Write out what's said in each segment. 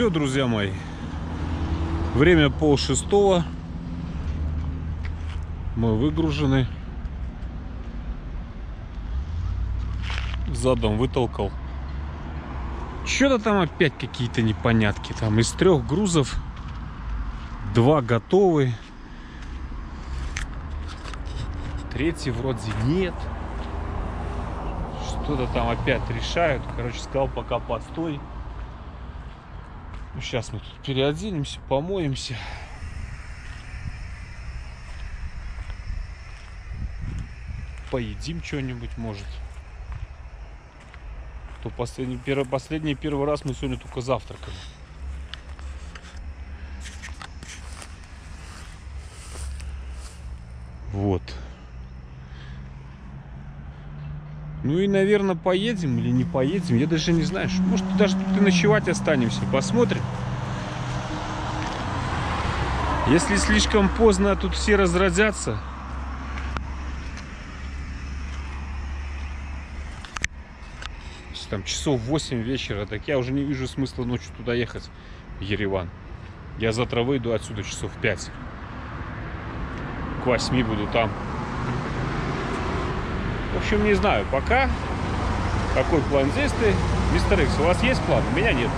все, друзья мои. Время пол шестого. Мы выгружены. Задом вытолкал. Что-то там опять какие-то непонятки. Там из трех грузов два готовы. Третий вроде нет. Что-то там опять решают. Короче, сказал, пока постой. Ну, сейчас мы тут переоденемся, помоемся. Поедим что-нибудь, может. То последний, первый, последний первый раз мы сегодня только завтракали. Вот. Ну и, наверное, поедем или не поедем. Я даже не знаю. Может, даже тут и ночевать останемся. Посмотрим. Если слишком поздно тут все разродятся. Там часов 8 вечера, так я уже не вижу смысла ночью туда ехать, в Ереван. Я завтра выйду отсюда часов 5. К 8 буду там. В общем, не знаю пока, какой план действий. Мистер Икс, у вас есть план? У меня нет.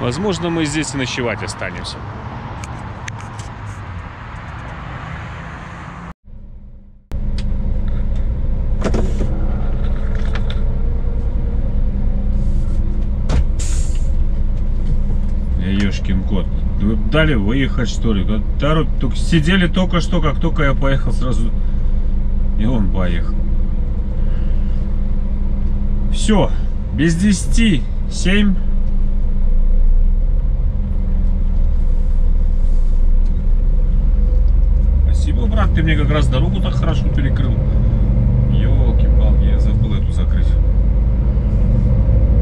Возможно, мы здесь и ночевать останемся. Дали выехать, что ли? Только сидели только что, как только я поехал, сразу и он поехал. Все, без 10, 7. Спасибо, брат, ты мне как раз дорогу так хорошо перекрыл. Елки-палки, я забыл эту закрыть.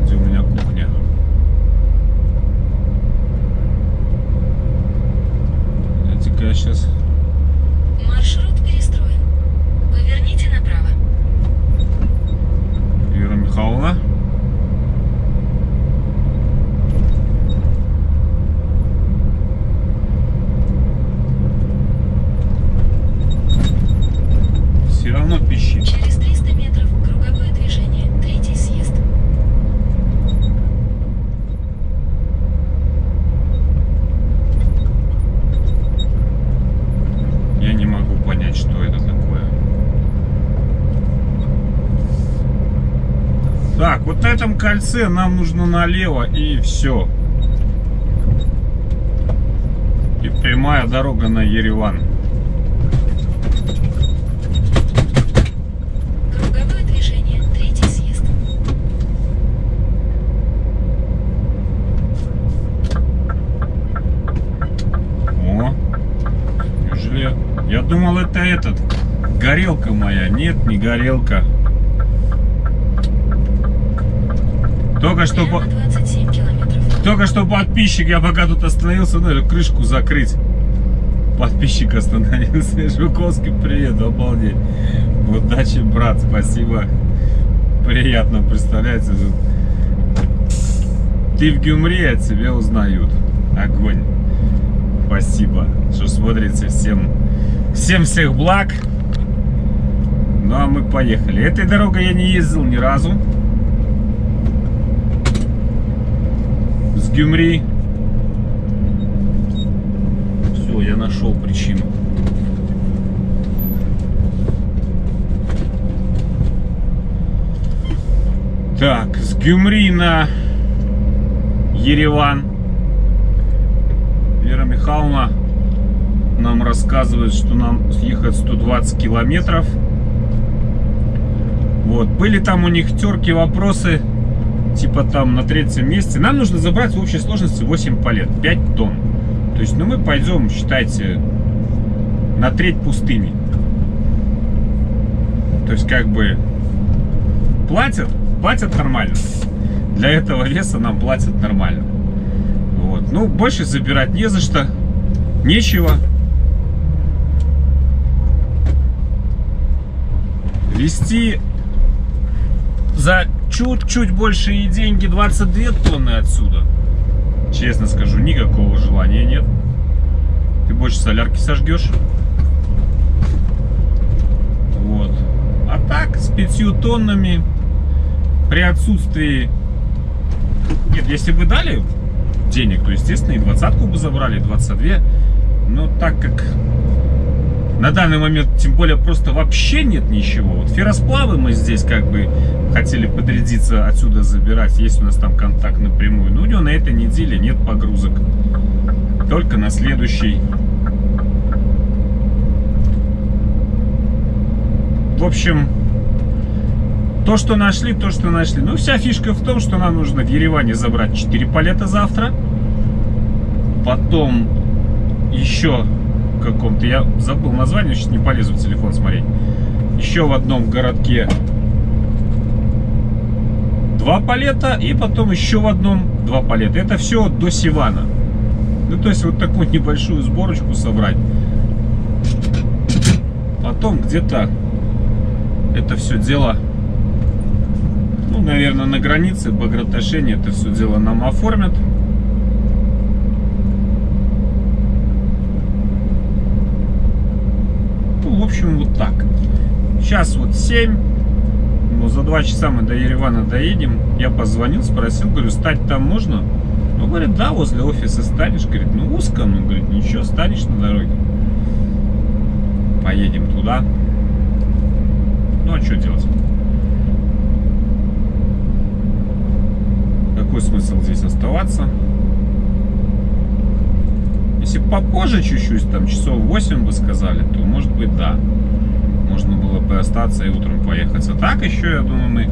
Где у меня кухня. Я сейчас... Маршрут перестроен. Поверните направо. Вера Михайловна. Все равно пищит. Через 300 метров круговое движение. Третий съезд. Я не могу понять, что это такое. Так, вот на кольце нам нужно налево и все. И прямая дорога на Ереван. О. Я думал, это этот, горелка моя. Нет, не горелка. Только что... по- Прямо 27 километров. Только что подписчик, я пока тут остановился, надо крышку закрыть. Подписчик остановился. Жуковский, привет, обалдеть. Удачи, брат, спасибо. Приятно, представляете. Ты в Гюмри, от тебя узнают. Огонь. Спасибо, что смотрите. Всем, всем всех благ. Ну а мы поехали. Этой дорогой я не ездил ни разу. Гюмри. Все, я нашел причину. Так, с Гюмри на Ереван. Вера Михайловна нам рассказывает, что нам ехать 120 километров. Вот, были там у них терки, вопросы, типа там на третьем месте. Нам нужно забрать в общей сложности 8 палет, 5 тонн. То есть, ну мы пойдем, считайте, на треть пустыни. То есть, как бы, платят, платят нормально. Для этого веса нам платят нормально. Вот. Ну, больше забирать не за что. Нечего. Вести за чуть-чуть большие деньги, 22 тонны отсюда. Честно скажу, никакого желания нет. Ты больше солярки сожгешь. Вот. А так, с пятью тоннами, при отсутствии... Нет, если бы дали денег, то, естественно, и двадцатку бы забрали, 22. Но так как на данный момент, тем более, просто вообще нет ничего. Вот ферросплавы мы здесь как бы хотели подрядиться отсюда забирать. Есть у нас там контакт напрямую. Но у него на этой неделе нет погрузок. Только на следующий. В общем, то, что нашли, то, что нашли. Ну, вся фишка в том, что нам нужно в Ереване забрать 4 палета завтра. Потом еще каком-то, я забыл название, сейчас не полезу в телефон смотреть. Еще в одном городке два палета, и потом еще в одном два палета. Это все до Сивана. Ну, то есть вот такую небольшую сборочку собрать. Потом где-то это все дело, ну, наверное, на границе Баграташени это все дело нам оформят. Ну, в общем, вот так. Сейчас вот 7. Ну, за 2 часа мы до Еревана доедем. Я позвонил, спросил, говорю, стать там можно? Ну, говорит, да, возле офиса станешь. Говорит, ну, узко. Ну, говорит, ничего, станешь на дороге. Поедем туда. Ну, а что делать? Какой смысл здесь оставаться? Попозже чуть-чуть, там часов 8 бы сказали, то может быть да. Можно было бы остаться и утром поехать. А так еще, я думаю, мы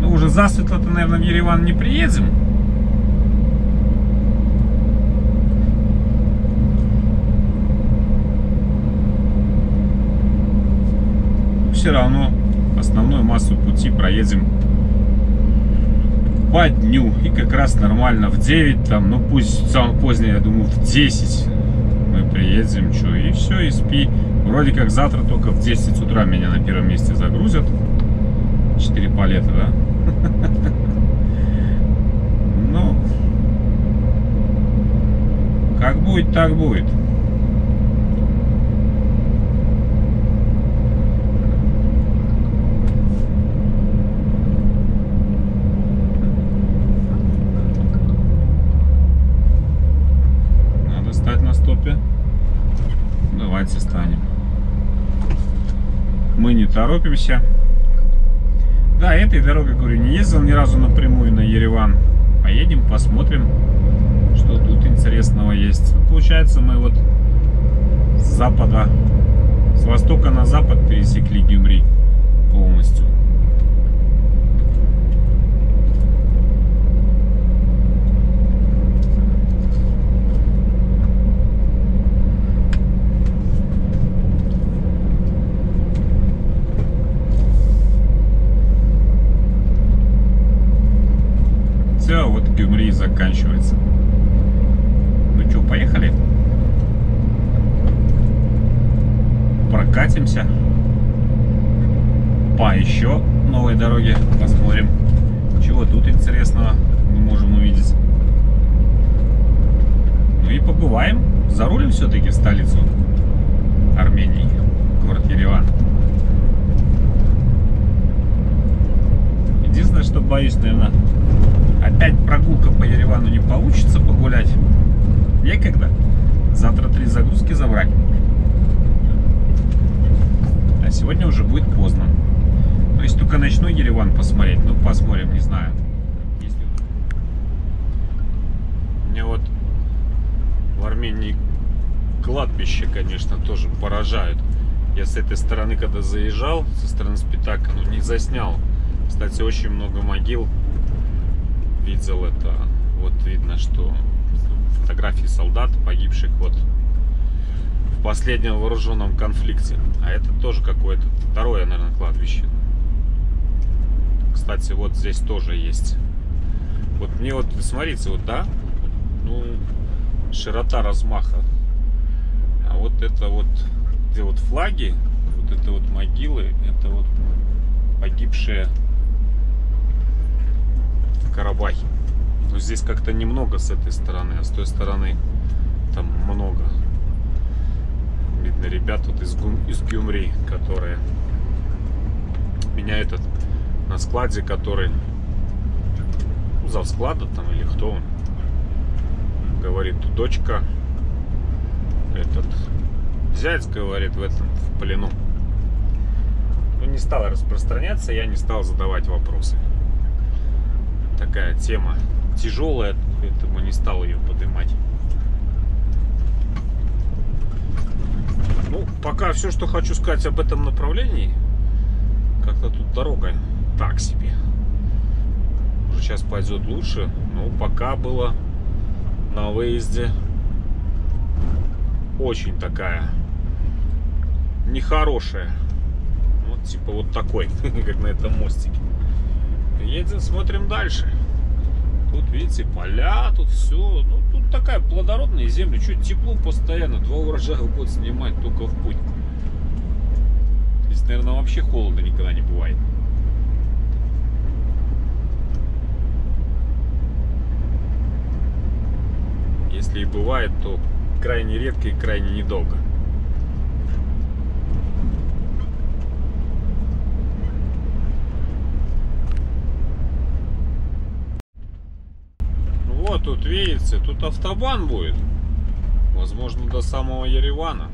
ну, уже засветло-то, наверное, в Ереван не приедем. Все равно основную массу пути проедем по дню. И как раз нормально в 9, там, ну пусть самое позднее, я думаю, в 10 мы приедем, что, и все, и спи. Вроде как завтра только в 10 утра меня на первом месте загрузят. 4 палета, да? Ну, как будет, так будет. Надо стать на стопе. Давайте станем. Мы не торопимся. Да, этой дорогой, говорю, не ездил ни разу напрямую на Ереван. Поедем, посмотрим, что тут интересного есть. Получается, мы вот с запада, с востока на запад пересекли Гюмри полностью. Все, вот Гюмри заканчивается. Ну что, поехали? Прокатимся по еще новой дороге. Посмотрим, чего тут интересного мы можем увидеть. Ну и побываем. Зарулим все-таки в столицу Армении, город Ереван. Единственное, что боюсь, наверное, опять прогулка по Еревану не получится погулять. Некогда. Завтра три загрузки забрать. А сегодня уже будет поздно. То есть только ночной Ереван посмотреть. Ну, посмотрим, не знаю. Если... Мне вот в Армении кладбище, конечно, тоже поражают. Я с этой стороны, когда заезжал, со стороны Спитака, ну, не заснял. Кстати, очень много могил видел это. Вот видно, что фотографии солдат, погибших вот в последнем вооруженном конфликте. А это тоже какое-то второе, наверное, кладбище. Кстати, вот здесь тоже есть. Вот мне вот, смотрите, вот, да, ну, широта размаха. А вот это вот, где вот флаги, вот это вот могилы, это вот погибшие Карабахе. Но здесь как-то немного с этой стороны, а с той стороны там много. Видно, ребят вот из, Гум, из Гюмри, которые меня этот на складе, который ну, за склада там или кто он, говорит, дочка, этот, зять, говорит, в этом, в плену. Ну, не стала распространяться, я не стал задавать вопросы. Такая тема тяжелая, поэтому не стал ее поднимать. Ну, пока все, что хочу сказать об этом направлении, как-то тут дорога так себе. Уже сейчас пойдет лучше, но пока было на выезде очень такая нехорошая. Вот типа вот такой, как на этом мостике. Едем, смотрим дальше. Тут, видите, поля, тут все. Ну, тут такая плодородная земля. Чуть тепло постоянно. Два урожая в год снимать только в путь. Здесь, наверное, вообще холода никогда не бывает. Если и бывает, то крайне редко и крайне недолго. Вот тут видите, тут автобан будет. Возможно, до самого Еревана.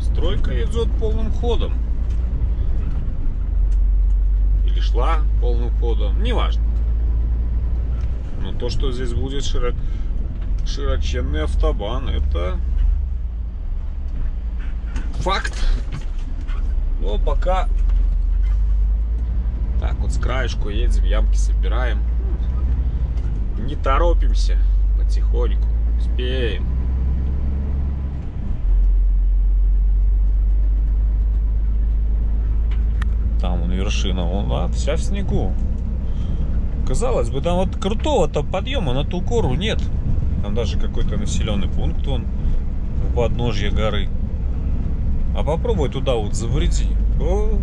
Стройка идет полным ходом. Или шла полным ходом. Неважно. Но то, что здесь будет широк... широченный автобан, это факт. Но пока так вот с краешку едем, ямки собираем. Не торопимся, потихоньку, успеем. Там вон вершина, вон, а, вся в снегу. Казалось бы, там вот крутого-то подъема на ту гору нет. Там даже какой-то населенный пункт он у подножья горы. А попробуй туда вот забреди. О,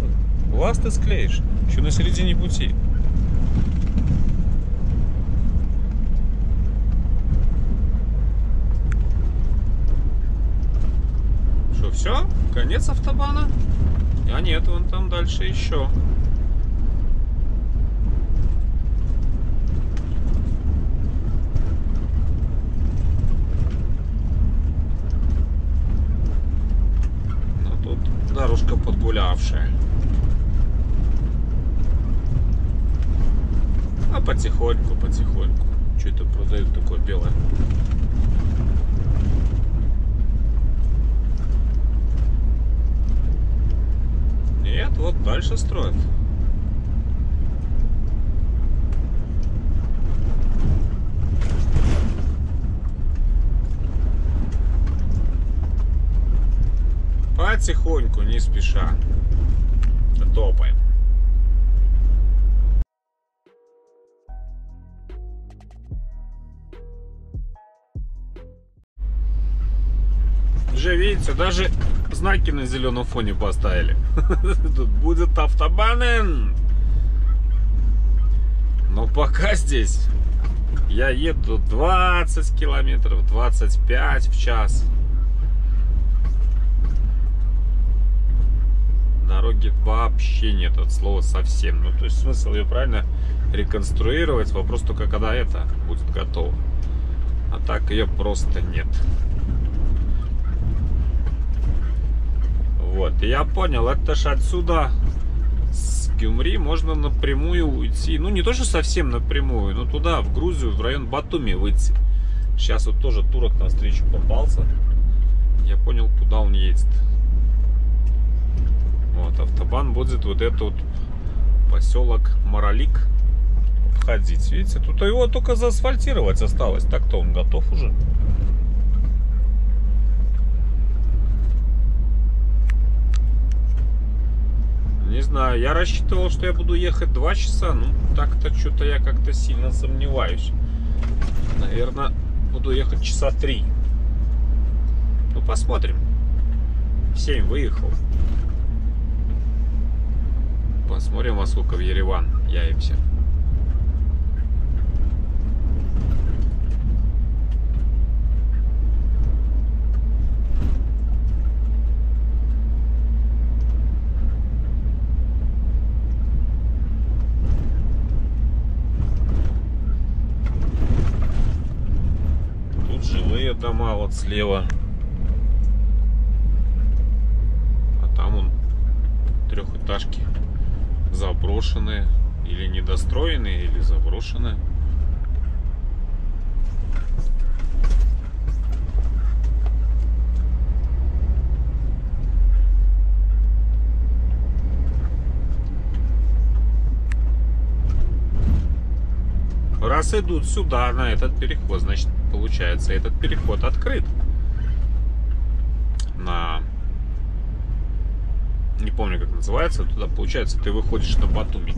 глаз ты склеишь. Еще на середине пути. Что, все? Конец автобана? А нет, вон там дальше еще. Ну, дорожка подгулявшая. А потихоньку, потихоньку. Что это продают такое белое? Нет, вот дальше строят. Потихоньку, не спеша. Топаем. Видите, даже знаки на зеленом фоне поставили. Тут будет автобанен. Но пока здесь я еду 20 километров, 25 в час. Дороги вообще нет от слова совсем. Ну, то есть смысл ее правильно реконструировать. Вопрос только, когда это будет готово. А так ее просто нет. Вот, и я понял, это ж отсюда с Гюмри можно напрямую уйти. Ну, не то, что совсем напрямую, но туда, в Грузию, в район Батуми выйти. Сейчас вот тоже турок на встречу попался. Я понял, куда он едет. Вот, автобан будет вот этот поселок Маралик обходить. Видите, тут его только заасфальтировать осталось. Так-то он готов уже. Не знаю, я рассчитывал, что я буду ехать 2 часа. Ну, так-то что-то я как-то сильно сомневаюсь. Наверное, буду ехать часа 3. Ну, посмотрим. В 7 выехал. Посмотрим, во сколько в Ереван явимся. Тут жилые дома вот слева. А там он трехэтажки заброшенные или недостроенные, или заброшенные. Раз идут сюда, на этот переход, значит, получается, этот переход открыт. На не помню как называется, туда получается ты выходишь на Батуми.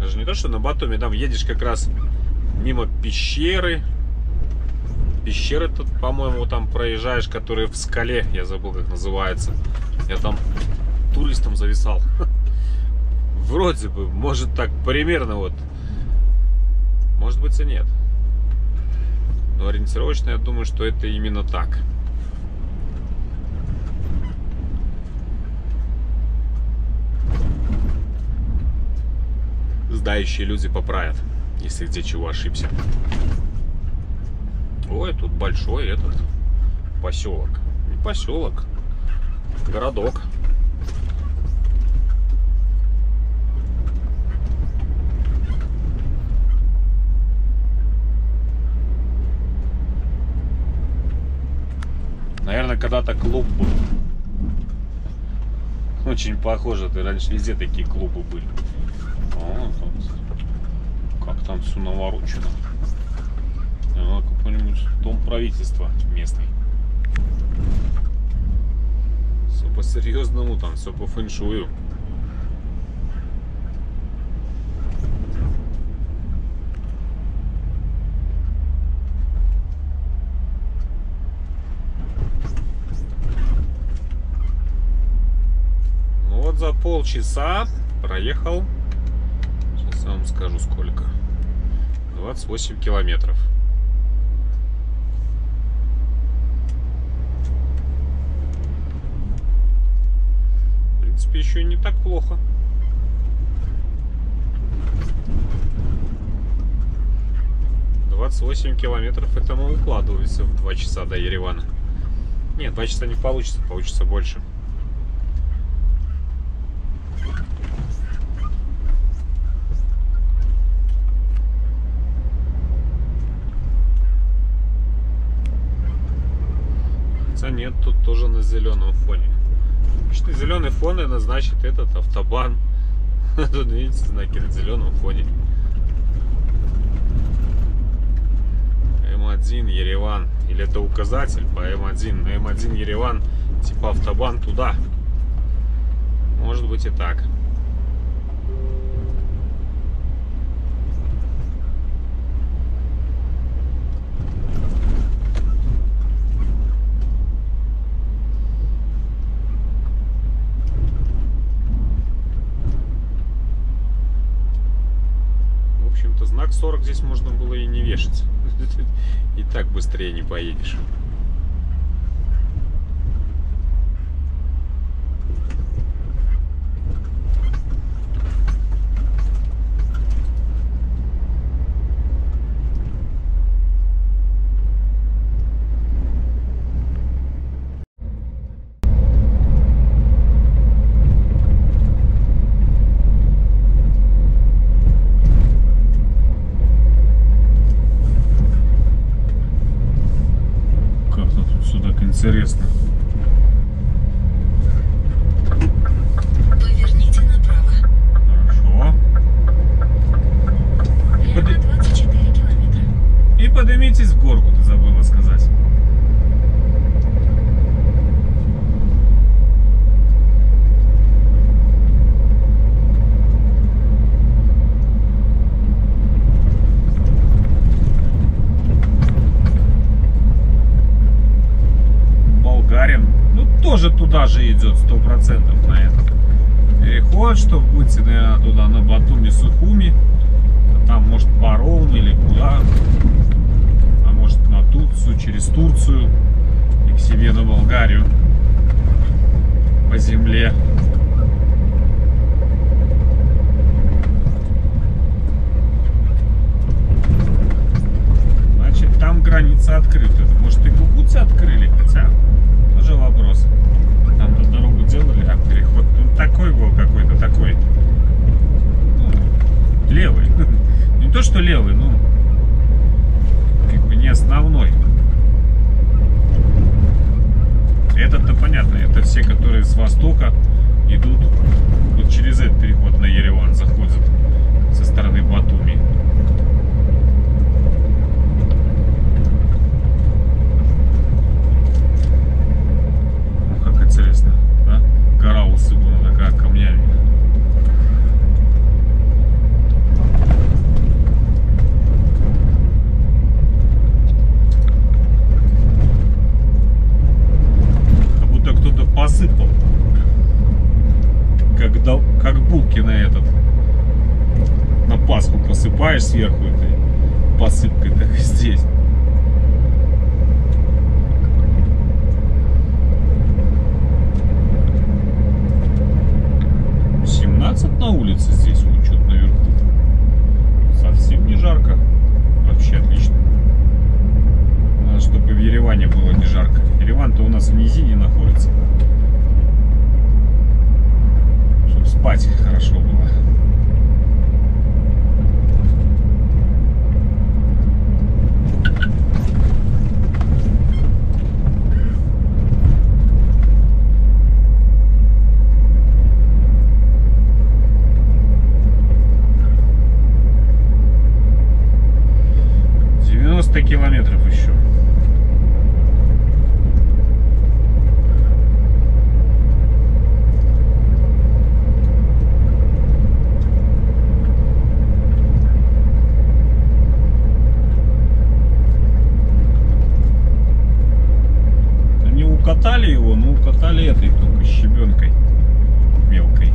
Даже не то, что на Батуми, там едешь как раз мимо пещеры. Пещеры тут, по-моему, там проезжаешь, которые в скале, я забыл как называется. Я там туристом зависал. Вроде бы, может так примерно вот. Может быть и нет. Но ориентировочно я думаю, что это именно так. Знающие люди поправят, если где чего ошибся. Ой, тут большой этот поселок. Не поселок, городок. Наверное, когда-то клуб был. Очень похоже, ты раньше везде такие клубы были. О, тут, как там все наворочено. А, какой-нибудь дом правительства местный. Все по-серьезному там, все по фэншую. Ну вот за полчаса проехал, сейчас вам скажу сколько, 28 километров. В принципе, еще не так плохо. Двадцать восемь километров это мы укладываемся в два часа до Еревана. Нет, два часа не получится, получится больше. Нет, тут тоже на зеленом фоне. Обычно зеленый фон это значит этот автобан. Тут видите знаки на зеленом фоне. М1 Ереван. Или это указатель по М1. На М1 Ереван типа автобан туда. Может быть и так. В общем-то, знак 40 здесь можно было и не вешать. И так быстрее не поедешь. Как-то тут все так интересно. Поверните направо. Хорошо. Прямо 24 километра. И поднимитесь в горку, ты забыла сказать. Же идет сто процентов на этот переход, чтобы выйти, наверное, туда на Батуми Сухуми. А там может паром или куда. А может на Турцию, через Турцию и к себе на Болгарию по земле. Они укатали его, но укатали этой только щебенкой мелкой.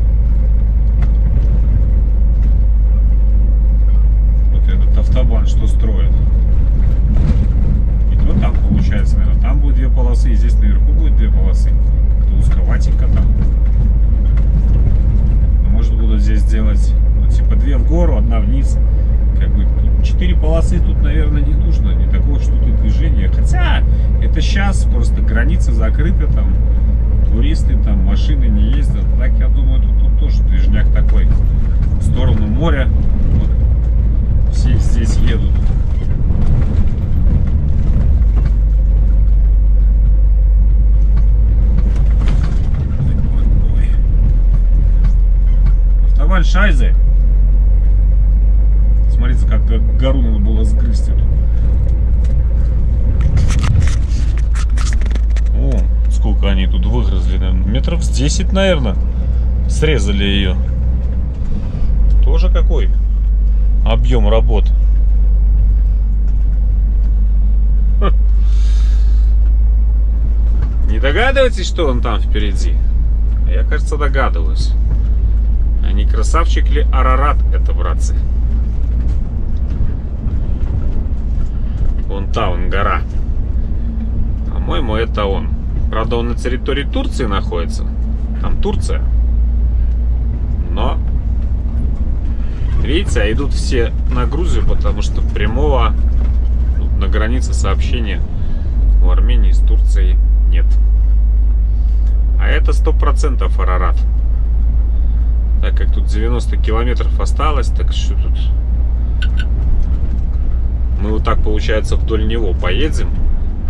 Вот этот автобан, что строят. И то там получается, наверное, там будет две полосы, и здесь наверху будет две полосы. Как-то узковатенько там. Но может будут здесь делать, ну, типа, две в гору, одна вниз. Как бы четыре полосы тут, наверное, не нужно. Не такого, что тут движение. Хотя, это сейчас просто граница закрыта, там туристы, там машины не ездят. Так, я думаю, тут, тут тоже движняк такой. В сторону моря. Вот. Все здесь едут. Автомобиль Шайзе. Смотрите, как гору надо было сгрызть эту. О, сколько они тут выгрызли, наверное, метров с 10, наверное, срезали ее. Тоже какой объем работ. Ха. Не догадываетесь, что он там впереди? А Я, кажется, догадываюсь. А не красавчик ли Арарат это, братцы? Вон та, вон гора. По-моему, это он. Правда, он на территории Турции находится. Там Турция. Но, видите, а идут все на Грузию, потому что прямого ну, на границе сообщения у Армении с Турцией нет. А это 100% Арарат. Так как тут 90 километров осталось, так что тут... Мы вот так, получается, вдоль него поедем.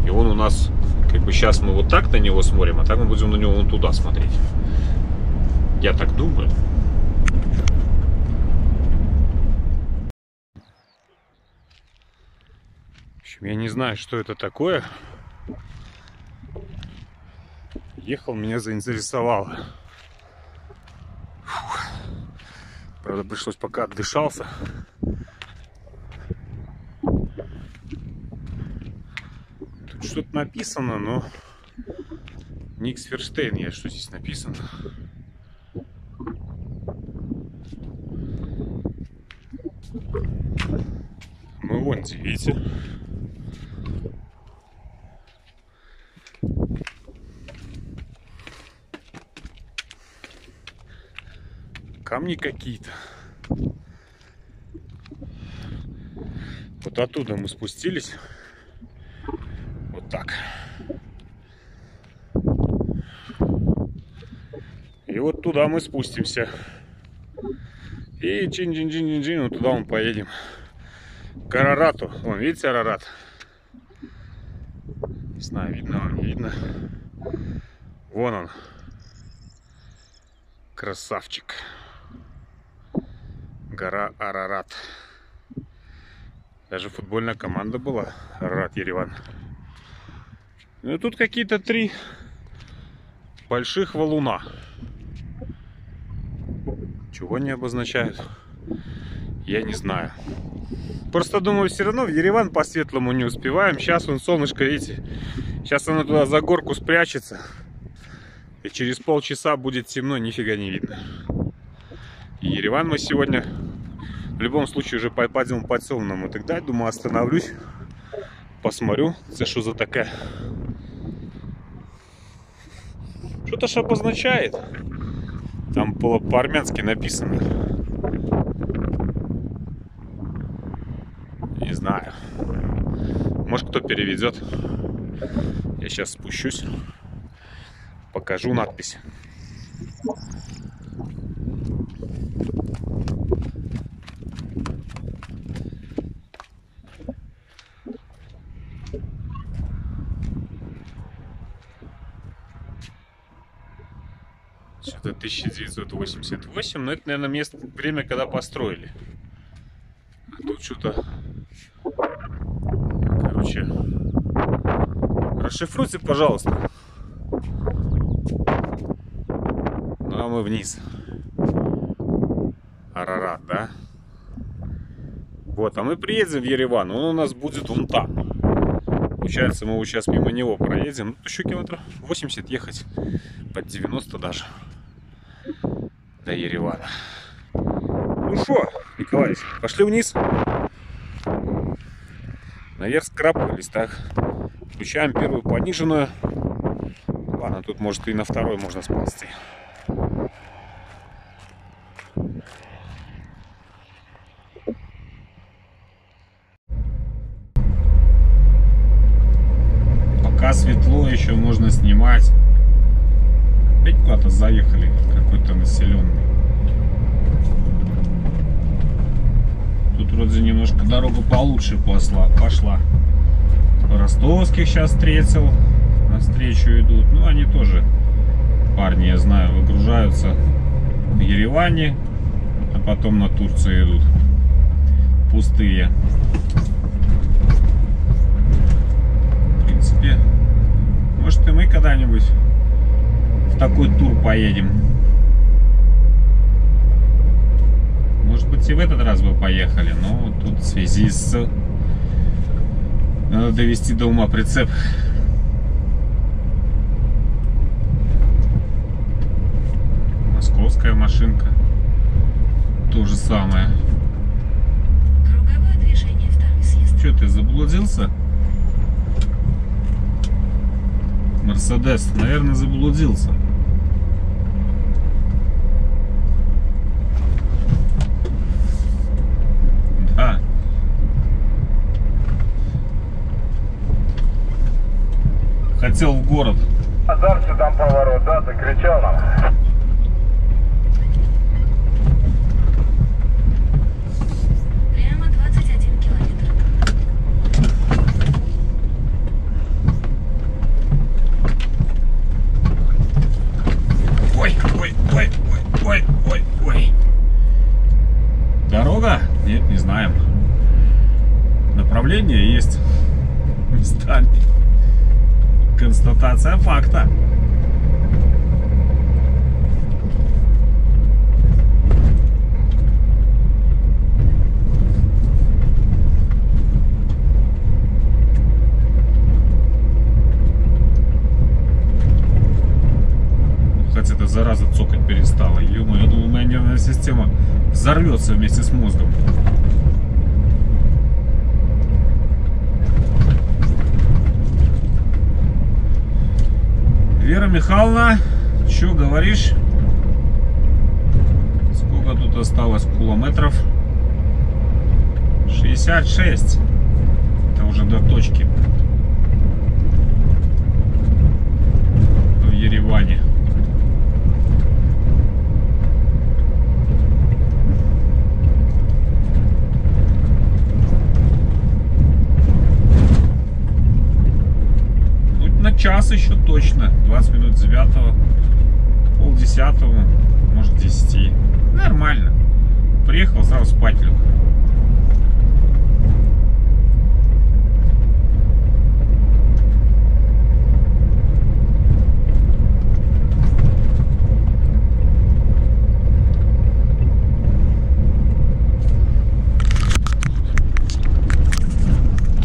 И он у нас, как бы сейчас мы вот так на него смотрим, а так мы будем на него вон туда смотреть. Я так думаю. В общем, я не знаю, что это такое. Ехал, меня заинтересовало. Фух. Правда, пришлось пока отдышался. Что-то написано, но Никс Ферштейн, я что здесь написано? Мы вон видите? Камни какие-то. Вот оттуда мы спустились. Вот так. И вот туда мы спустимся. И чин чин чин чин чин вот туда мы поедем. К Арарату. Вон, видите Арарат? Не знаю, видно вам, не видно. Вон он. Красавчик. Гора Арарат. Даже футбольная команда была. Арарат Ереван. Ну и тут какие-то три больших валуна. Чего они обозначают? Я не знаю. Просто думаю, все равно в Ереван по светлому не успеваем. Сейчас вон солнышко, видите, сейчас оно туда за горку спрячется. И через полчаса будет темно, нифига не видно. И Ереван мы сегодня в любом случае уже пойдем по темному. Тогда, думаю, остановлюсь, посмотрю, это что за такая. Что-то ж обозначает. Там по-армянски написано. Не знаю. Может кто переведет. Я сейчас спущусь. Покажу надпись. Что-то 1988, но это, наверное, место, время, когда построили. А тут что-то... Короче... Расшифруйте, пожалуйста. Ну, а мы вниз. Арарат, да? Вот, а мы приедем в Ереван, он у нас будет вон там. Получается, мы сейчас мимо него проедем. Ну, еще километров 80 ехать, под 90 даже до Еревана. Ну что, Николаевич, пошли вниз. Наверх скрапывались, так. Включаем первую пониженную. Ладно, тут может и на второй можно сползти. Пока светло, еще можно снимать. Опять куда-то заехали какой-то населенный. Тут вроде немножко дорога получше пошла. пошла. Ростовских сейчас встретил. Навстречу идут. Ну, они тоже, парни, я знаю, выгружаются в Ереване, а потом на Турцию идут. Пустые. В принципе, может и мы когда-нибудь в такой тур поедем. Может быть и в этот раз бы поехали, но тут в связи с... Надо довести до ума прицеп. Московская машинка. То же самое. Круговое движение, второй съезд. Что, ты заблудился? Мерседес, наверное, заблудился. Да. Хотел в город. А дальше там поворот, да, ты кричал нам. Прямо 21 километр. Ой, ой, ой, ой, ой, ой, ой. Дорога? Нет, не знаем. Направление есть местами. Констатация факта. взорвется вместе с мозгом. Вера Михайловна, что говоришь? Сколько тут осталось километров? 66. Это уже до точки. В Ереване. Ну, на час еще точно. 20 минут девятого, пол десятого, может 10. Нормально. Приехал, сразу спать лег.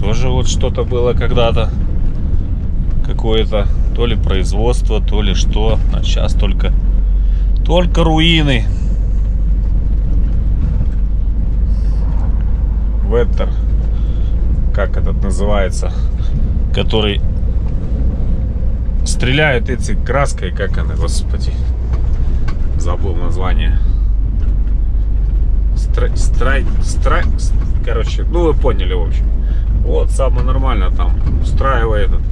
Тоже вот что-то было когда-то. Какое-то то ли производство, то ли что. А сейчас только, только руины. Веттер. Как этот называется? Который стреляют эти краской, как она, господи. Забыл название. Страй, страй, страй, короче, ну вы поняли, в общем. Вот, самое нормально там устраивает этот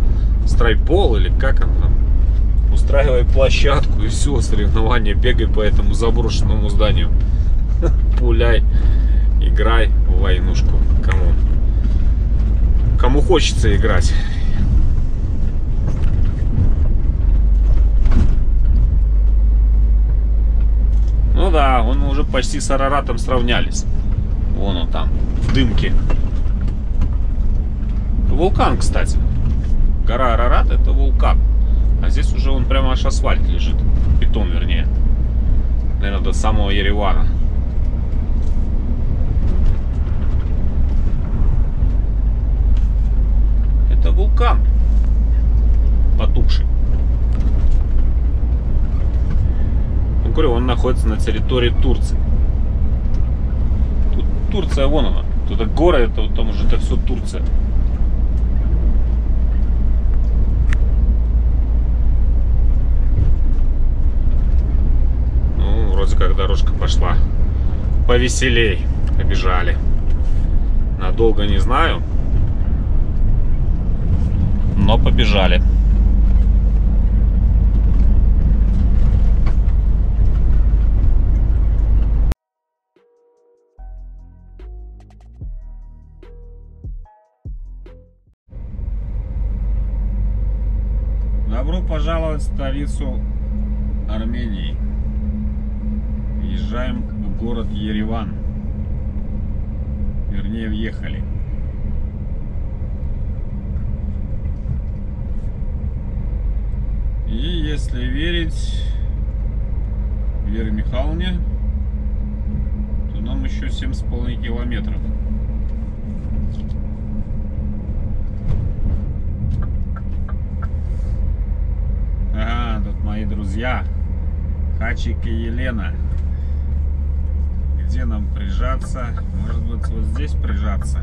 страйпол или как он там. Устраивай площадку и все, соревнования, бегай по этому заброшенному зданию. Пуляй, играй в войнушку. Кому? Кому хочется играть. Ну да, он уже почти с Араратом сравнялись. Вон он там, в дымке. Вулкан, кстати. Гора Арарат это вулкан. А здесь уже он прямо аж асфальт лежит. Бетон, вернее. Наверное, до самого Еревана. Это вулкан. Потухший. Ну, говорю, он находится на территории Турции. Тут Турция, вон она. Тут это горы, это вот там уже это все Турция. Ну, вроде как дорожка пошла повеселей. Побежали. Надолго не знаю. Но побежали. Добро пожаловать в столицу Армении. Езжаем в город Ереван. Вернее, въехали. И если верить Вере Михайловне, то нам еще семь с половиной километров. Ага, тут мои друзья. Хачик и Елена. Где нам прижаться? Может быть, вот здесь прижаться?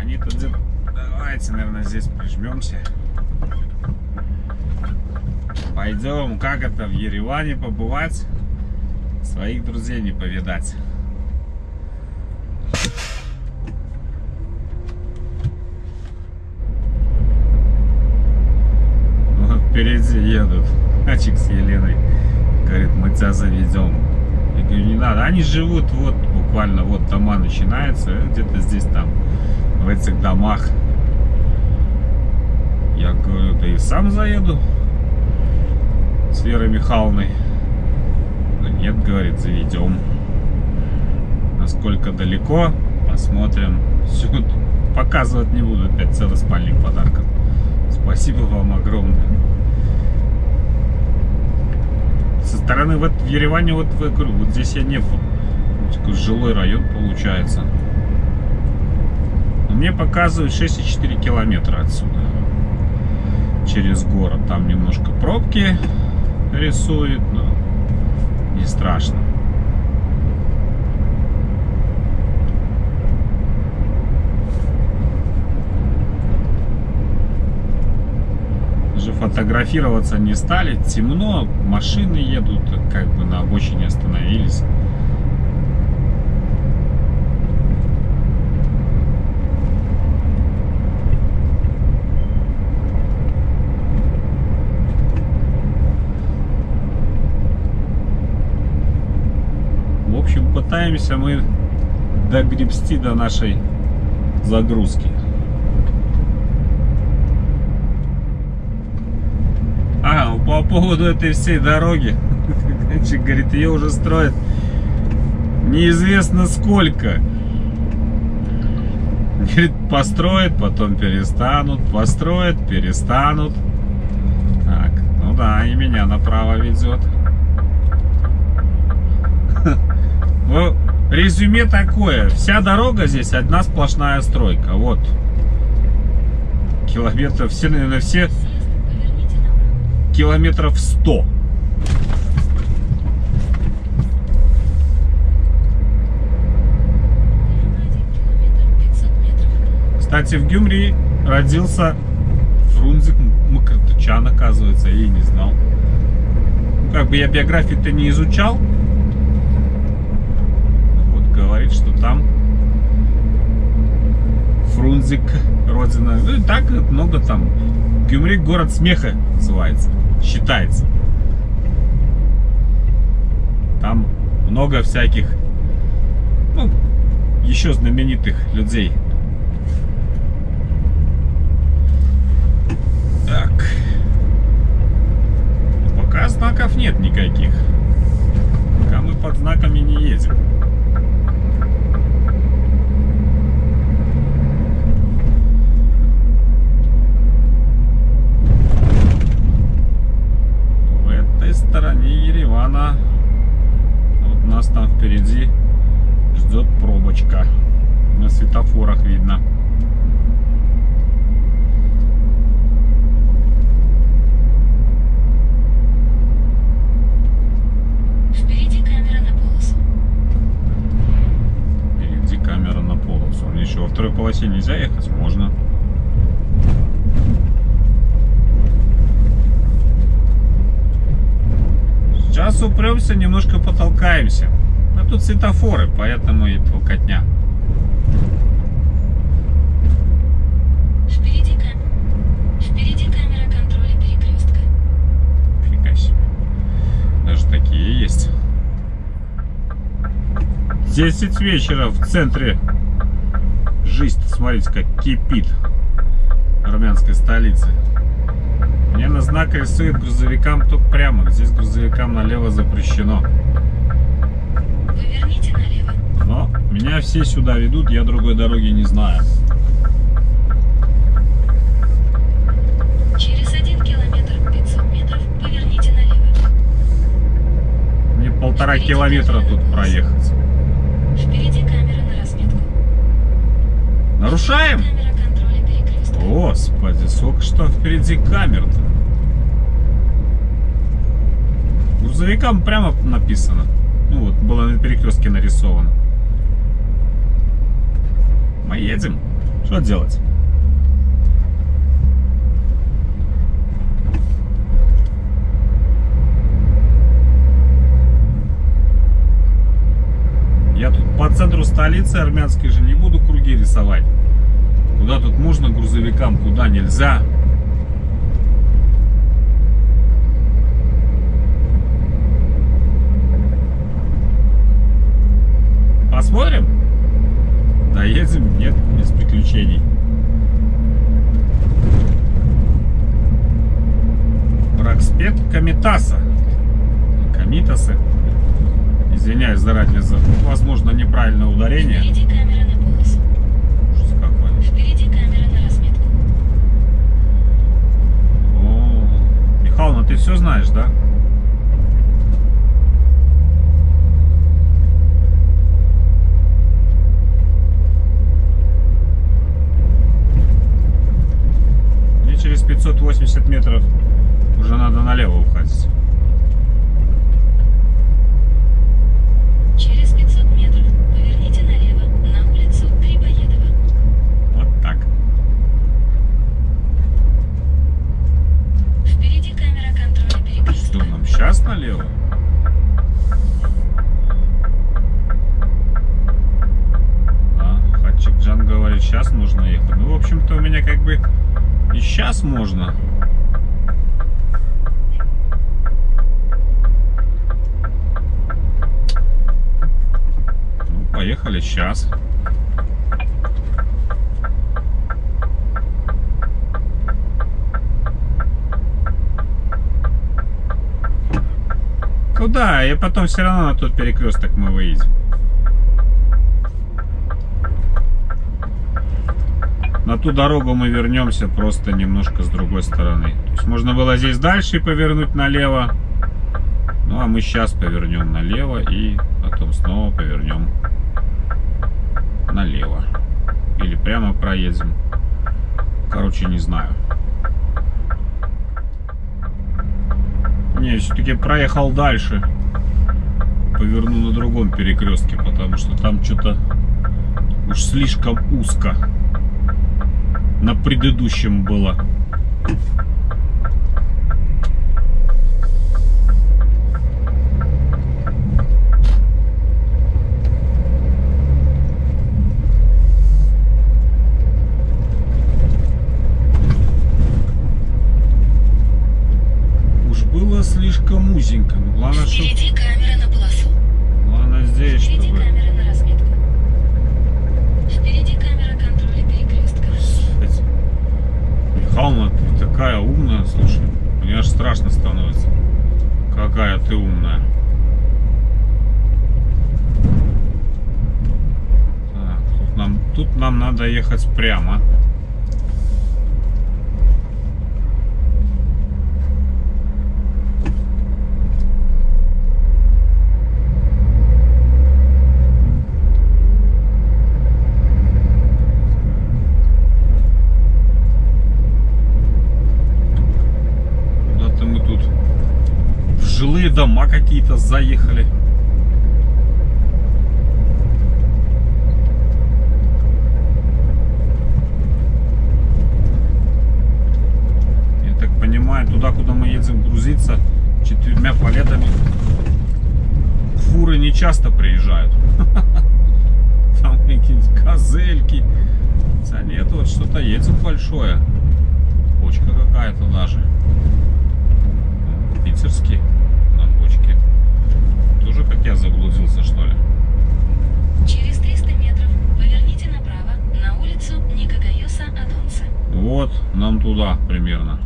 Они тут где-то... Давайте, наверное, здесь прижмемся. Пойдем, как это, в Ереване побывать? Своих друзей не повидать. Впереди едут. Хачик с Еленой. Говорит, мы тебя заведем. Говорю, не надо. Они живут вот буквально, вот дома начинаются, где-то здесь там, в этих домах. Я говорю, да и сам заеду с Верой Михайловной. Да нет, говорит, заведем. Насколько далеко, посмотрим. Все, показывать не буду, опять целый спальник подарков. Спасибо вам огромное. Стороны вот в Ереване, вот в говорю, вот здесь я не был. Такой жилой район получается. Мне показывают 6,4 километра отсюда. Через город. Там немножко пробки рисует, но не страшно. Фотографироваться не стали. Темно, машины едут, как бы на обочине остановились. В общем, пытаемся мы догребсти до нашей загрузки. А, по поводу этой всей дороги, Значит, говорит, ее уже строят неизвестно сколько. Говорит, построят, потом перестанут, построят, перестанут. Так, ну да, и меня направо ведет. Ну, резюме такое. Вся дорога здесь одна сплошная стройка. Вот. Километров, все, наверное, все. Километров 100. Дорога 1 километр 500 метров. Кстати, в Гюмри родился Фрунзик Макартычан, оказывается, я и не знал. Ну, Как бы я биографию-то не изучал. Вот говорит, что там Фрунзик, родина. Ну и так много там. Гюмри город смеха называется, считается. Там много всяких, ну, еще знаменитых людей. Так. Пока знаков нет никаких. Пока мы под знаками не едем. В этой стороне Еревана вот нас там впереди ждет пробочка. На светофорах видно. Впереди камера на полосу. Впереди камера на полосу. Мне еще во второй полосе нельзя ехать? Можно. Сейчас упремся, немножко потолкаемся. Тут светофоры, поэтому и толкотня. Впереди кам... Впереди камера контроля перекрестка. Фига себе. Даже такие есть. 10 вечера в центре. Жизнь, смотрите, как кипит. Армянской столицы. Мне на знак рисует грузовикам только прямо. Здесь грузовикам налево запрещено. Меня все сюда ведут, я другой дороги не знаю. Через 1 километр 500 метров поверните налево. Мне полтора километра тут проехать. Впереди камера на разметку. Нарушаем? Господи, сколько что впереди камер-то. Грузовикам прямо написано. Ну вот, было на перекрестке нарисовано. Мы едем. Что делать? Я тут по центру столицы армянской же не буду круги рисовать. Куда тут можно грузовикам, куда нельзя. Посмотрим? Приключений. Проспект Комитаса. Комитасы. Извиняюсь заранее за, возможно, неправильное ударение. Впереди камера на полосу. Ужас какой. Впереди камера на разметку. О, Михайловна, ты все знаешь, да через 580 метров уже надо налево уходить. Через 500 метров поверните налево на улицу Грибоедова. Вот так. Впереди сейчас нужно ехать. Ну, в общем-то, у меня как бы сейчас можно. Ну, поехали сейчас. Туда, и потом все равно на тот перекресток мы выедем. На ту дорогу мы вернемся просто немножко с другой стороны. То есть можно было здесь дальше повернуть налево. Ну а мы сейчас повернем налево и потом снова повернем налево. Или прямо проедем. Короче, не знаю. Не, все-таки проехал дальше. Поверну на другом перекрестке, потому что там что-то уж слишком узко. На предыдущем было. Уж было слишком узенько. Ну, главное, что... Впереди камера на полосу. Главное здесь, Впереди чтобы... камера на разметку. Впереди камера контроля перекрестка. Кстати, Михайловна, ты такая умная, слушай. Мне аж страшно становится. Какая ты умная. Так, тут нам, тут нам надо ехать прямо мы тут в жилые дома какие-то заехали. Я так понимаю, туда, куда мы едем грузиться, четырьмя палетами, фуры не часто приезжают. Там какие-нибудь газельки. Хотя нет, вот что-то едет большое. Почка какая-то даже. Питерский на почке. Тоже как я заблудился, что ли? Через 300 метров поверните направо на улицу Никогайоса Адонса. Туда примерно.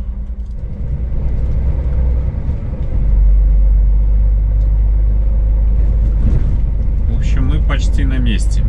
В общем, мы почти на месте.